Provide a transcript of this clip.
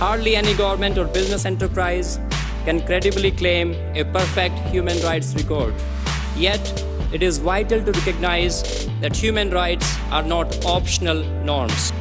hardly any government or business enterprise can credibly claim a perfect human rights record. Yet, it is vital to recognize that human rights are not optional norms.